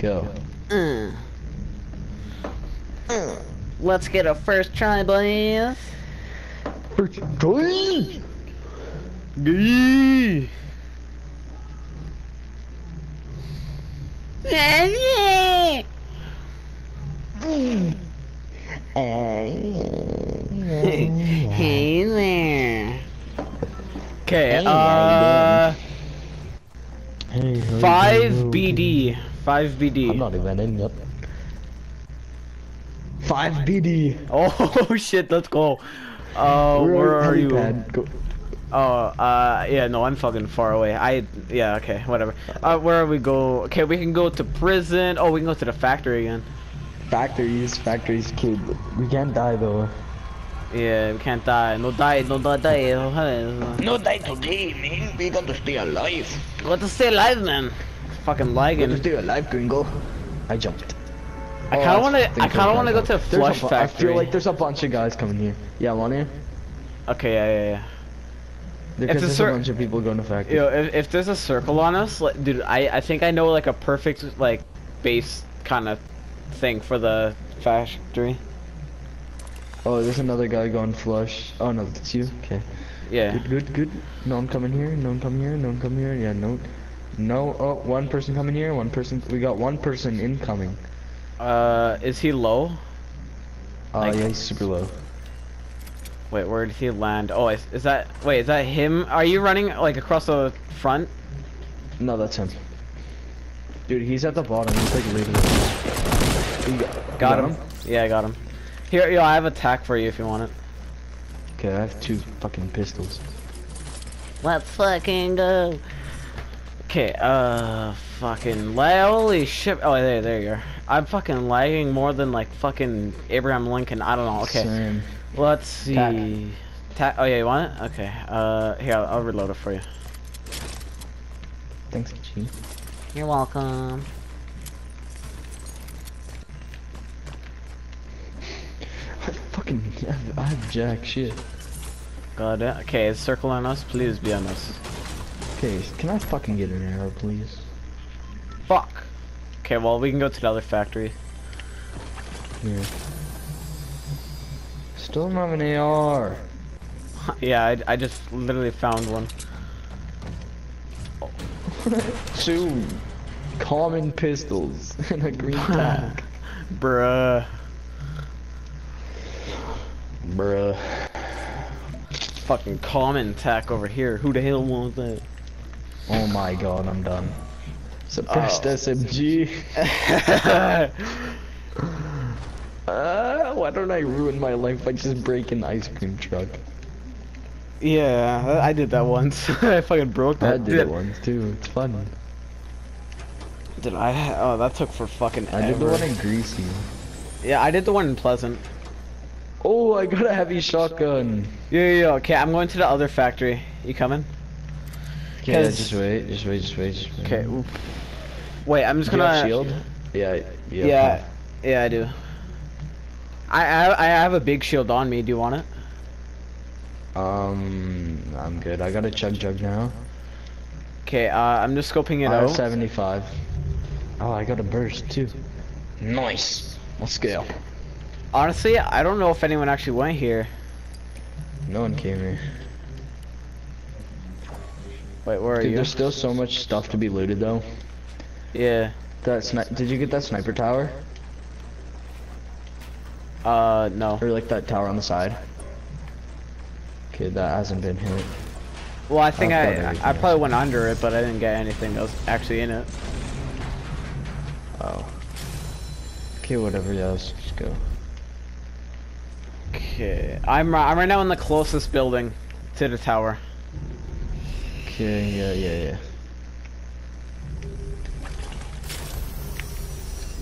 Go. Mm. Mm. Let's get a first try, boys. First try. Gee. Yeah. hey there. Okay, Hey, uh, Hey, how five you doing? BD, five I'm BD. not even in yet. Five BD. Oh shit, let's go. Uh, where are you? helipad. Go. Oh, uh, yeah, no, I'm fucking far away. I, yeah, okay, whatever. Uh, where are we go? Okay, we can go to prison. Oh, we can go to the factory again. Factories, factories, kid. We can't die though. Yeah, we can't die. No die, no die, die. No die today, man. We got to stay alive. What to stay alive, man? Fucking got to do a live, gringo. I jumped. Oh, I Oh, kind of want to. I kind of want to go to. Flush factory. I feel like there's a bunch of guys coming here. Yeah, want to? Okay, yeah, yeah, yeah. Because the there's a bunch of people going to factory. Yo, if, if there's a circle on us, like, dude, I I think I know like a perfect like base kind of thing for the factory. Oh, there's another guy going flush. Oh no, that's you. Okay. Yeah. Good, good, good. No one coming here. No one coming here. No one coming here. Yeah, no. No. Oh, one person coming here. One person. We got one person incoming. Uh, is he low? Oh Like- yeah, he's super low. Wait, where did he land? Oh, is, is that wait? Is that him? Are you running like across the front? No, that's him. Dude, he's at the bottom. He's like leaving. You got, Got, you him. Yeah, I got him. Here, yo, I have a tac for you if you want it. Okay, I have two fucking pistols. Let's fucking go. Okay, uh, fucking la- holy shit! Oh, there, there you are. I'm fucking lagging more than like fucking Abraham Lincoln. I don't know. Okay, Same. let's see. Ta- oh yeah, you want it? Okay. Uh, here, I'll, I'll reload it for you. Thanks, G. You're welcome. I fucking I have, I have jack shit. God, it. Okay, is circle on us? Please be on us. Okay, can I fucking get an arrow, please? Fuck. Okay, well we can go to the other factory. Here. Still don't have an AR. yeah, I, I just literally found one. Two common pistols and a green tag. Bruh. Bruh. Fucking common tac over here. Who the hell wants that? Oh my god, I'm done. Suppressed Oh. SMG. Uh, why don't I ruin my life by just breaking the ice cream truck? yeah, I did that once. I fucking broke that. I did it once too. It's fun. Did I? Oh, that took for fucking I did the one in Greasy. Yeah, I did the one in Pleasant. Oh, I got a heavy shotgun. Yeah, yeah, yeah. Okay, I'm going to the other factory. You coming? Okay, just wait, just wait, just wait, just wait. Okay. Wait, I'm just Do you gonna. shield? Yeah, yeah. Yeah, yeah, I do. I, I I have a big shield on me. Do you want it? Um, I'm good. I got a chug jug now. Okay, uh, I'm just scoping it I have out. 75. Oh, I got a burst too. Nice. Let's go. Honestly, I don't know if anyone actually went here. No one came here. Wait, where are Dude, you? there's still so much stuff to be looted though. Yeah. That sni- Did you get that sniper tower? Uh, no. Or like that tower on the side? Okay, that hasn't been hit. Well, I think I've I I probably went under it, but I didn't get anything that was actually in it. Oh. Okay, whatever, yeah, let's just go. Okay, I'm I'm right now in the closest building to the tower. Okay, yeah, yeah, yeah.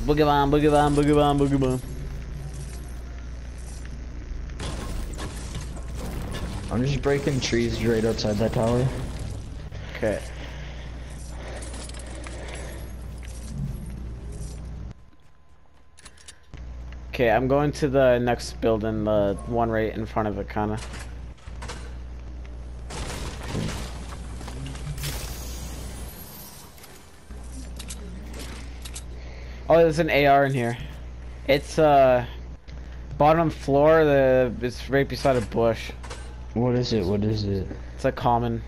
Boogie bomb, boogie bomb, boogie bomb, boogie bomb. I'm just breaking trees right outside that tower. Okay. Okay, I'm going to the next building, the one right in front of it, kinda. Oh, there's an AR in here. It's uh bottom floor. The it's right beside a bush. What is it? What is it? It's a common.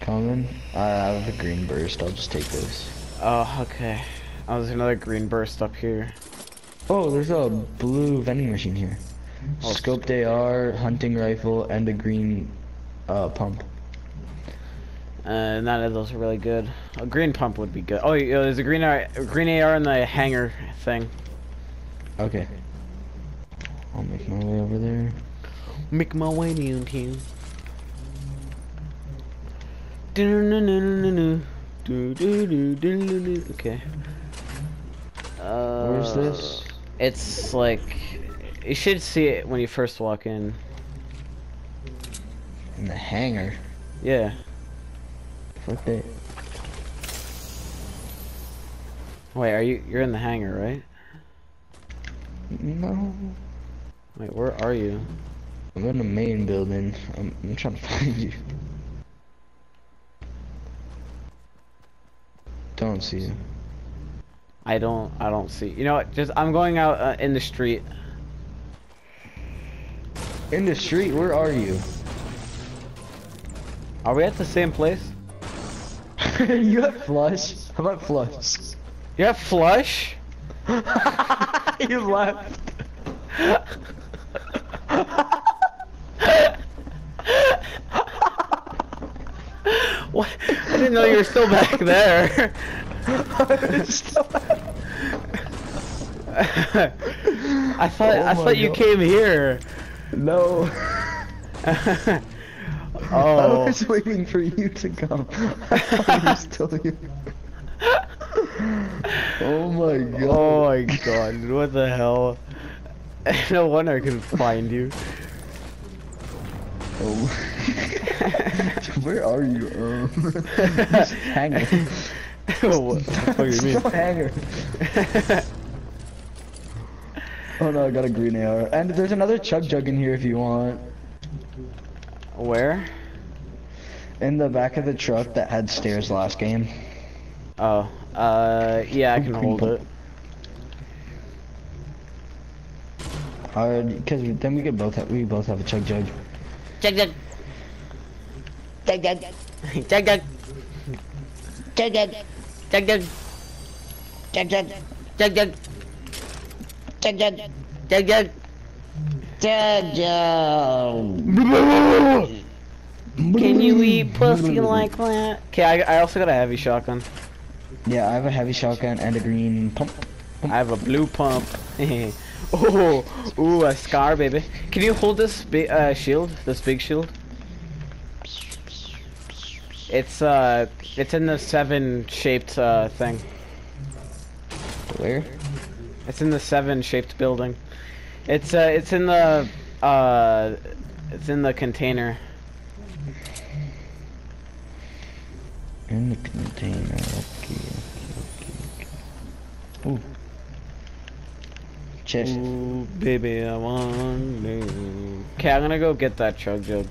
Common? I have a green burst. I'll just take this. Oh, okay. Oh, there's another green burst up here. Oh, there's a blue vending machine here. Oh. Scoped AR, hunting rifle, and a green uh, pump. Uh, none of those are really good. A green pump would be good. Oh, yeah, there's a green AR, green AR in the hangar thing. Okay. I'll make my way over there. Make my way down here. Okay. Uh, Where's this? It's like you should see it when you first walk in. In the hangar. Yeah. Fuck that. Wait, are you? You're in the hangar, right? No. Wait, where are you? I'm in the main building. I'm, I'm trying to find you. Don't see you. I don't. I don't see. You know what? Just I'm going out uh, in the street. In the street, where are you? Are we at the same place? you have flush? How about flush? You have flush? you left. what? I didn't know you were still back there. I thought Oh I thought you came here. no. I oh. was waiting for you to come. I you were still here. Oh my god. Oh my god, what the hell? No wonder I couldn't find you. Oh. Where are you? Um, just hangar. what the fuck do you mean? Hangar. Oh no, I got a green AR. And there's another chug jug in here if you want. Where? In the back of the truck that had stairs last game. Oh, uh, yeah, I can hold it. Alright, because then we could both have we both have a chug jug. Jug jug. Jug jug. Jug jug. Jug jug. Jug jug. Jug jug. Jug jug. Jug jug. Jug jug. Jug jug. Can you eat pussy like that? Okay, I, I also got a heavy shotgun. Yeah, I have a heavy shotgun and a green pump. I have a blue pump. oh, ooh, a scar, baby. Can you hold this big uh, shield? This big shield? It's uh, it's in the seven shaped uh thing. Where? It's in the seven shaped building. It's uh, it's in the uh, it's in the container. In the container. Okay, okay, okay, okay. Ooh. Chest. Ooh, baby, I want you. Okay, I'm gonna go get that chug jug.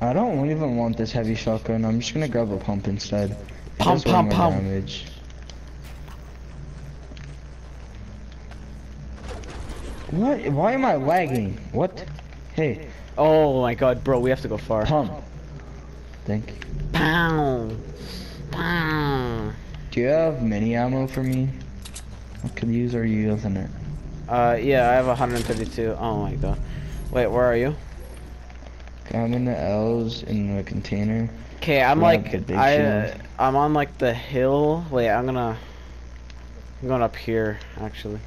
I don't even want this heavy shotgun. I'm just gonna grab a pump instead. Pump, pump, pump. Damage. What? Why am I lagging? What? Hey, Oh my god, bro, we have to go far. pump. Thank you. Pow, pow. Do you have mini ammo for me? I could use or are you using it? Uh, yeah, I have 132. Oh my god. Wait, where are you? I'm in the L's in the container. Okay, I'm Yeah, like, I, uh. I'm on like the hill. Wait, I'm gonna, I'm going up here actually.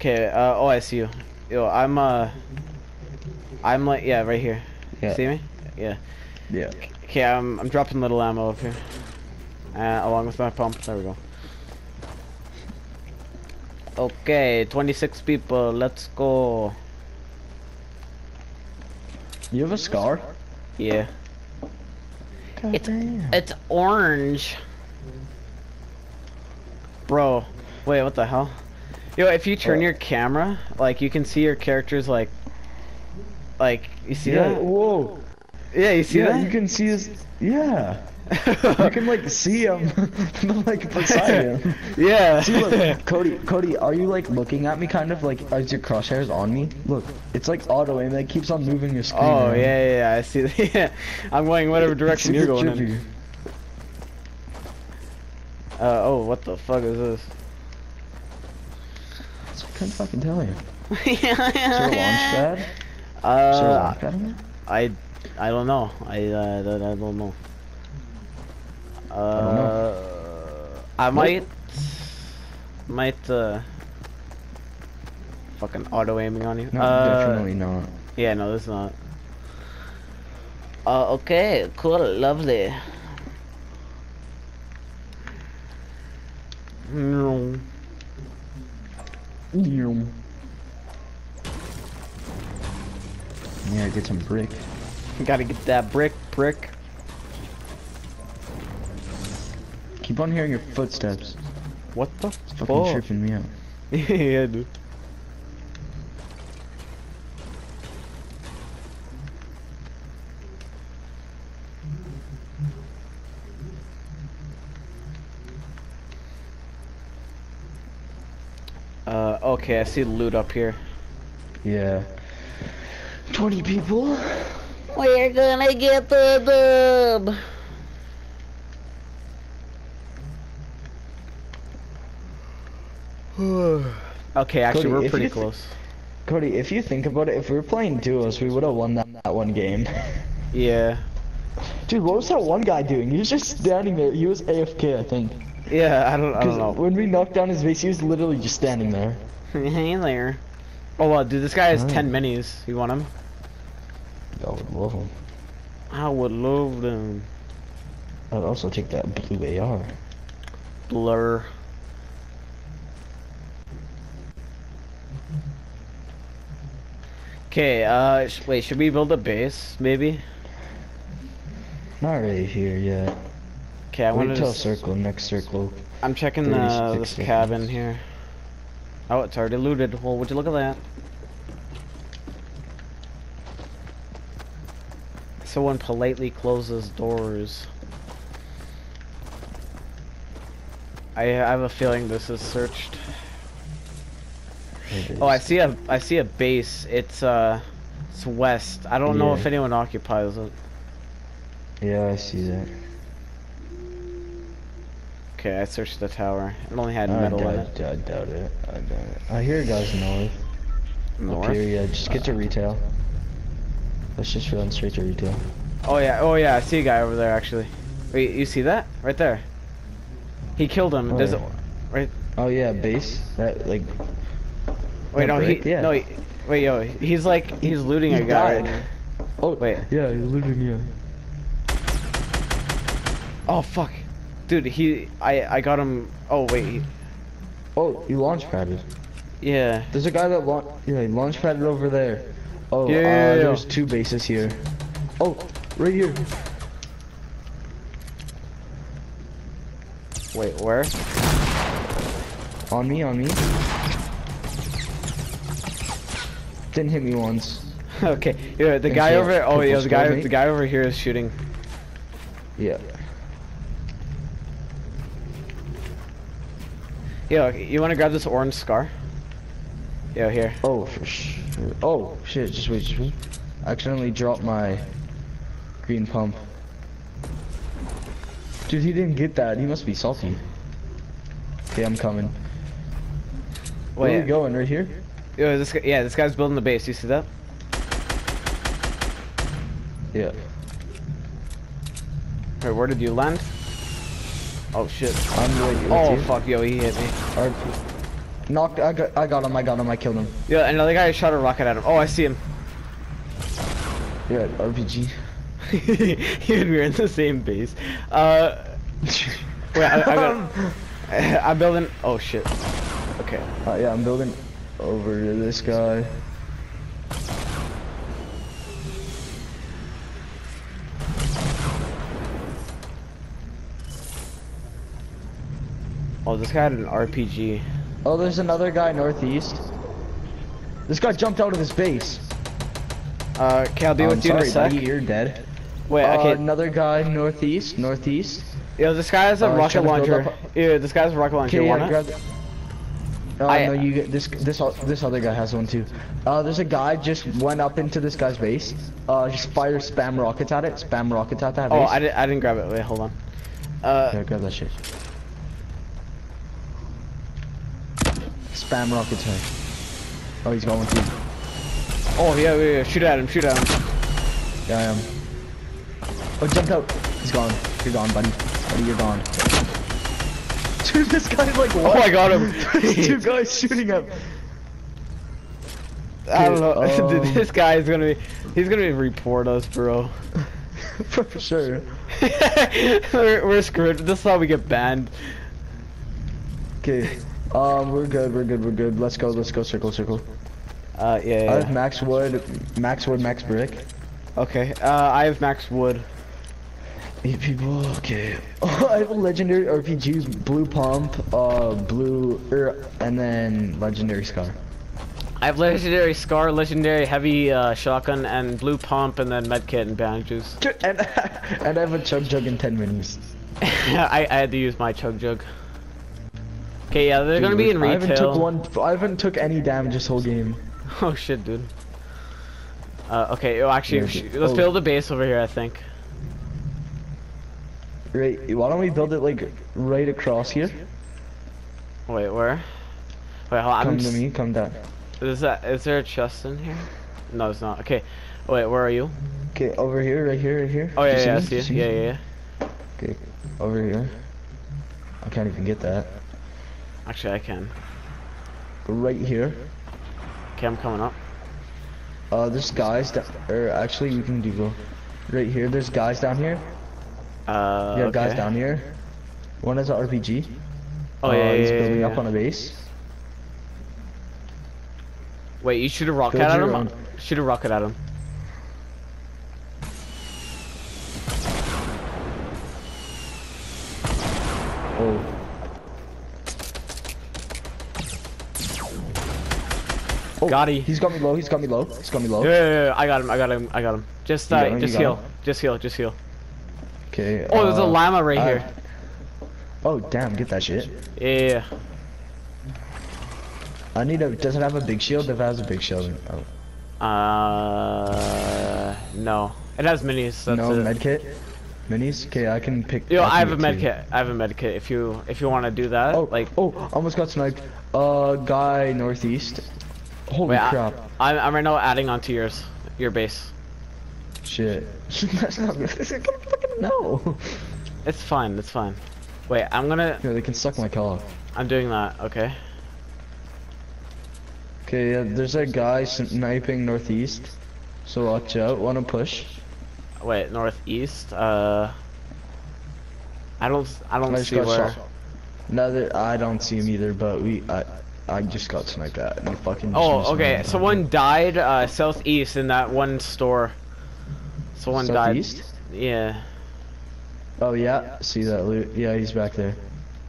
Okay, uh, oh, I see you. Yo, I'm uh, I'm like, yeah, right here. Yeah. See me? Yeah. Yeah. Okay, I'm, I'm dropping little ammo up here. Uh, along with my pump. There we go. Okay, 26 people. Let's go. You have a scar? Yeah. God It's damn. it's orange. Bro, wait, what the hell? Yo, if you turn What? your camera, like you can see your characters like like you see Yeah, that? Whoa. Yeah, you see yeah, that? you can see his. Yeah. you can like see him, like beside him. yeah. See, look, Cody, Cody, are you like looking at me kind of like as your crosshairs on me? Look, it's like auto aim that keeps on moving your screen. Oh yeah, yeah, yeah, I see. That. Yeah, I'm going whatever direction you're going in. Uh, oh, what the fuck is this? I couldn't fucking tell you. Is there a launch pad? Is there a Uh, launch pad on there? I, I don't know. I, uh, I, I don't know. Uh, don't know. I might, might, uh, fucking auto aiming on you. No, uh, definitely not. Yeah, no, this is not. Uh, okay, cool, lovely. No. Yeah, get some brick. Gotta get that brick, brick. Keep on hearing your footsteps. What the It's fucking tripping me out. yeah, dude. Okay, I see loot up here. Yeah. 20 people? We're gonna get the dub. okay, actually, Cody, we're pretty close. Cody, if you think about it, if we were playing duos, we would have won that, that one game. Yeah. Dude, what was that one guy doing? He was just standing there. He was AFK, I think. Yeah, I don't, I don't know. when we knocked down his base, he was literally just standing there. hey there. Oh, wow, dude, this guy has Alright. 10 minis. You want him? I would love him. I would love them. I'd also take that blue AR. Blur. Okay, uh, sh wait, should we build a base, maybe? Not really here yet. Okay, I Wait wanted till to... s- circle, next circle. I'm checking the, this seconds. cabin here. Oh, it's already looted. Well, would you look at that? Someone politely closes doors. I I have a feeling this is searched. Oh, I see a I see a base. It's uh, it's west. I don't know if anyone occupies it. Yeah, I see that. Okay, I searched the tower. It only had I metal doubt, in it. I doubt it. I doubt it. I hear guys north. North. Up here, yeah. Just get to retail. Let's just run straight to retail. Oh yeah, oh yeah, I see a guy over there actually. Wait, you see that? Right there. He killed him. Does it? Oh. Right. Oh yeah, base. That like. Wait, no, brick? he. Yeah. No, he, wait, yo, he's like he's looting He a guy. died. Oh Wait. Yeah, he's looting yeah. Oh fuck, dude, he. I I got him. Oh wait. He, Oh, he launch padded. yeah. There's a guy that launch. Yeah, he launch padded over there. Oh, Yeah, uh, yeah, yeah. there's two bases here. Oh, right here. Wait, where? On me, on me. Didn't hit me once. okay, yeah, the guy over. Oh yeah, the guy. mate. The guy over here is shooting. Yeah. Yo, you want to grab this orange scar? Yo, here. Oh, for sure. Oh, shit, just wait, just wait. I accidentally dropped my green pump. Dude, he didn't get that. He must be salty. Okay, I'm coming. Where are we going? Right here? yo, this guy. Yeah, this guy's building the base. You see that? Yeah. Wait, where did you land? Oh shit. I'm with Oh fuck, yo, he hit me. RP. Knocked. I got. I got him. I got him. I killed him. Yeah, another guy shot a rocket at him. Oh, I see him. You're Yeah, RPG. we are in the same base. Uh, wait, I, I got. I'm building. Oh shit. Okay. Uh, yeah, I'm building over to this guy. Oh, this guy had an RPG. Oh, there's another guy northeast. This guy jumped out of his base. Uh, okay, I'll be Oh, with you in a sec. buddy, you're dead. Wait, Uh, okay. another guy northeast, northeast. Yo, this guy has a uh, rocket trying to build launcher. Yeah, this guy has a rocket launcher. You yeah? Uh, I- no, you get this. This this other guy has one too. Uh, there's a guy just went up into this guy's base. Uh, just fire spam rockets at it. Spam rockets at that Oh, base. I didn't. I didn't grab it. Wait, hold on. Uh, Yeah, grab that shit. Spam rockets him. Oh, he's going through. oh yeah, yeah, yeah. Shoot at him. Shoot at him. Yeah, I am. Oh, jumped out. He's gone. You're gone, buddy. Buddy, you're gone. Dude, this guy's like what? Oh, I got him. Two guys shooting him. I don't know. Okay, um, this guy is gonna be. He's gonna report us, bro. For sure. we're, we're screwed. This is how we get banned. Okay. Um, we're good. We're good. We're good. Let's go. Let's go. Circle. Circle. Uh, yeah. I have max wood. Max wood. Max brick. Okay. Uh, I have max wood. Eight people. Okay. Oh, I have a legendary RPG. Blue pump. Uh, blue. Er, and then legendary scar. I have legendary scar, legendary heavy uh, shotgun, and blue pump, and then medkit and bandages. And and I have a chug jug and ten minis. I, I had to use my chug jug. Okay, yeah, they're gonna be in retail. I haven't took one. I haven't took any damage this whole game. Oh shit, dude. Uh, okay, oh, actually, Yeah, dude. let's Oh. build a base over here. I think. Right. Why don't we build it like right across here? Wait, where? Wait, hold on. Come to me. Come down. Is that? Is there a chest in here? No, it's not. Okay. Wait, where are you? Okay, over here, right here, right here. Oh yeah, yeah, I see you it. Yeah, yeah, yeah. Okay, over here. I can't even get that. Actually, I can. Right here. Okay, I'm coming up. Uh, there's guys that, or actually you can do go. Right here, there's guys down here. Uh, yeah, okay. guys down here. One has an RPG. Oh uh, yeah, yeah, He's yeah, building yeah, up yeah. on a base. Wait, you shoot a rocket Build at him? own. Shoot a rocket at him. Got he. He's got me low. He's got me low. He's got me low. Yeah, yeah, yeah, I got him. I got him. I got him. Just, uh, got him, just heal. him? Just heal. Just heal. Okay. Oh, there's a uh, llama right I- here. Oh, damn! Get that shit. Yeah. I need a. Doesn't have a big shield? If it has a big shield, oh. Uh, no. It has minis. That's no it. medkit. Minis. Okay, I can pick. Yo, I have a medkit. I have a medkit. If you if you want to do that, Oh, like, oh, almost got sniped. Uh, guy northeast. Holy wait, I, crap! I'm I'm right now adding onto yours, your base. Shit. That's not good. Fucking no. It's fine. It's fine. Wait, I'm gonna. Yeah, they can suck my cock. I'm doing that. Okay. Okay, yeah, there's a guy sniping northeast. So watch out. Wanna push? Wait, northeast. Uh. I don't. I don't I just see got where. shot. Another. I don't see him either, but we. I. I just got sniped at and fucking. Oh, okay. Someone died uh, southeast in that one store. Someone Southeast? died. Yeah. Oh yeah, see that loot? Yeah, he's back there.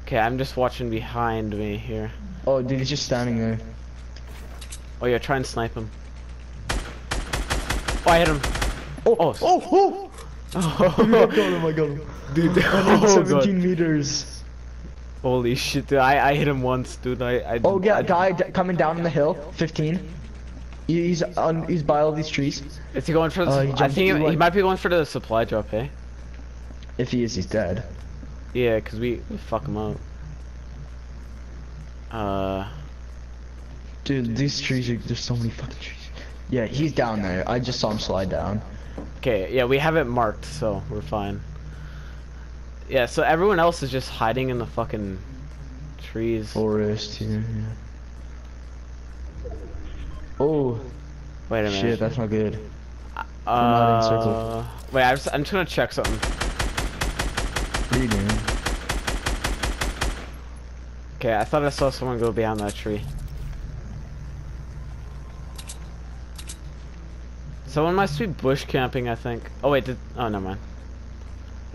Okay, I'm just watching behind me here. Oh, dude, he's just standing there. Oh yeah, try and snipe him. Oh, I hit him. Oh, Oh, oh, oh! I got him, I got him. dude. Oh, 17 God. meters. Holy shit, dude. I, I hit him once, dude. I, I Oh, yeah, I, guy d coming down the hill, 15. He's on. He's by all these trees. Is he going for the? Uh, he I think he, he might be going for the supply drop, hey? If he is, he's dead. Yeah, cause we, we fuck him up. Uh, Dude, these trees are. There's so many fucking trees. Yeah, he's down there. I just saw him slide down. okay, yeah, we have it marked, so we're fine. Yeah, so everyone else is just hiding in the fucking trees. Forest here. Yeah. Oh Wait a minute. shit, that's not good. uh, not. Wait, I'm just, I'm just gonna check something. What are you doing? Okay, I thought I saw someone go behind that tree. Someone must be bush camping, I think. Oh wait, did, oh never mind.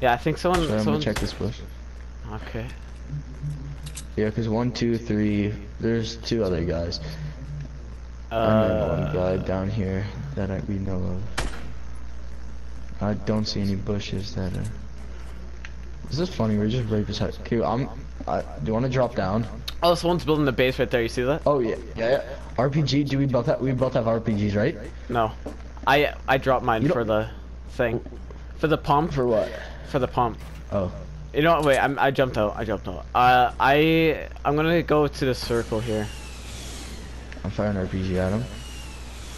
Yeah, I think someone. So I'm gonna check this bush. Okay. Yeah, cause one, two, three. There's two other guys. and then one Uh, guy down here that I, we know of. I don't see any bushes that are. This is funny. We're just right beside. Okay, I'm. I, do you want to drop down? Oh, someone's building the base right there. You see that? Oh yeah, yeah, yeah. RPG. Do we both have? We both have RPGs, right? No. I I dropped mine for the thing. For the pump. For what? For the pump. Oh. You know what? Wait. I'm, I jumped out. I jumped out. Uh, I I'm gonna go to the circle here. I'm firing RPG at him.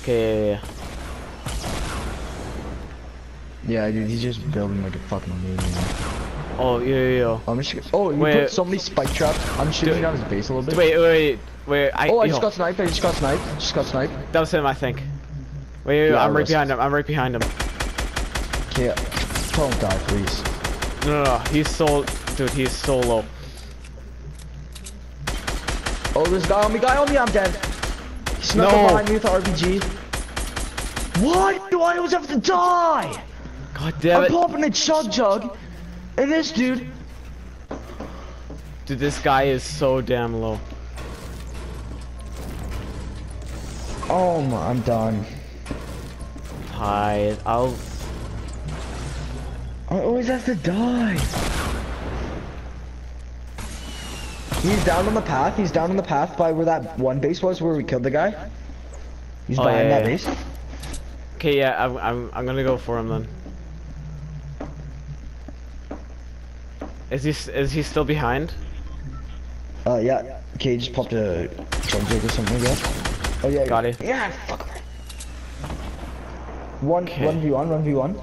Okay. Yeah, dude, he's just building like a fucking. Oh yeah yeah. yeah. I'm just. Oh, you Wait. put so many spike traps. I'm shooting Dude. down his base a little bit. Wait wait wait. I, Oh, I just got sniped. I just got sniped. Just got sniped. that was him. I think. Wait, wait, Yeah, I'm right behind him. I'm right behind him. Okay, don't die, please. No, no, no. He's so, dude. He's so low. Oh, this guy on me. Guy on me. I'm dead. He snuck No. up behind me with the RPG. What? Do I always have to die? God damn it I'm it, popping a chug jug, and this dude. dude. This guy is so damn low. Oh my, I'm done. Hi. I'll. I always have to die. He's down on the path. He's down on the path by where that one base was, where we killed the guy. He's Oh, behind yeah, that yeah. base. Okay, yeah. I'm, I'm, I'm gonna go for him then. Is he, is he still behind? Uh, yeah. Okay, just popped a chug jug or something like that. Oh yeah. Got it. Yeah. Fuck. One, Okay. one v one, one v one.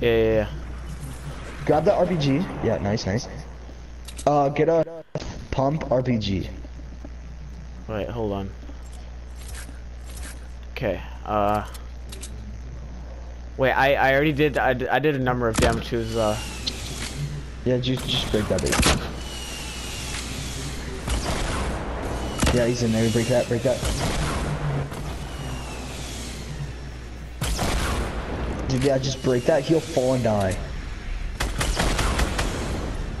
Yeah, yeah, yeah. Grab the RPG. Yeah, nice, nice. Uh, get a pump RPG. Wait, hold on. Okay. Uh. Wait, I, I already did. I, did- I did a number of damage to his. Uh. Yeah, just just break that base. Yeah, he's in there. Break that. Break that. Dude, yeah, just break that. He'll fall and die.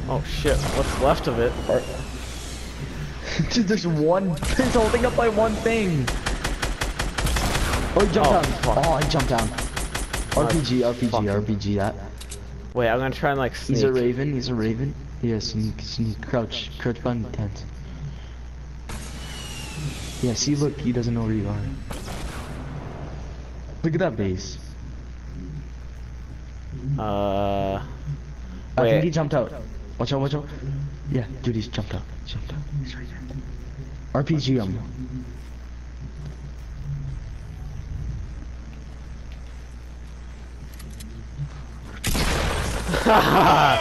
Oh shit! What's left of it? Dude, there's one. He's holding up by one thing. Oh, he jumped Oh, down. fuck. Oh, he jumped down. RPG, RPG, fucking- RPG. That. Wait, I'm gonna try and like sneak. He's a raven. He's a raven. Yeah, sneak, sneak, crouch, crouch behind the tent. Yeah, see, look, he doesn't know where you are. Look at that base. Uh. I think he jumped out. Watch out, watch out. Yeah, dude, he's jumped out. Jumped out. He's right there. RPG him.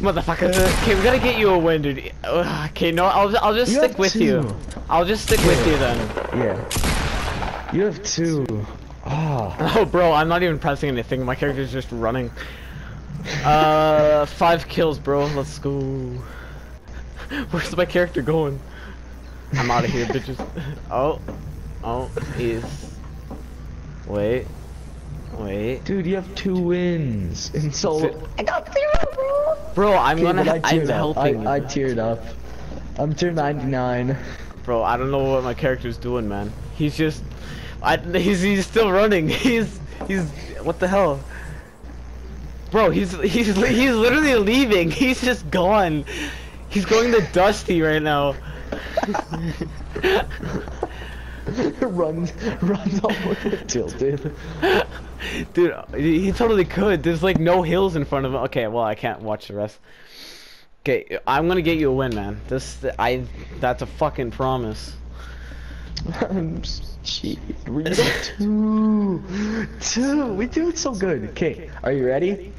Motherfucker. Okay, we gotta get you a win, dude. Okay, no, I'll I'll just You stick with you. two. I'll just stick with you then. Yeah. You have two. Ah. Oh, bro, I'm not even pressing anything. My character's just running. Uh, five kills, bro. Let's go. Where's my character going? I'm out of here, bitches. Oh, oh, he's. Wait, wait, Dude, you have two wins in solo. I got zero, bro. bro. I'm Okay, gonna. I I'm up. helping. I, I you. teared up. I'm tier 99. Bro, I don't know what my character's doing, man. He's just, I, he's he's still running. He's he's what the hell? Bro, he's he's he's literally leaving. He's just gone. He's going to Dusty right now. runs, runs all over tilted. Dude, he he totally could. There's like no hills in front of him. Okay, well I can't watch the rest. Okay, I'm gonna get you a win, man. This I that's a fucking promise. I'm s- cheat. We got two, two. We do it so good. Okay, are you ready?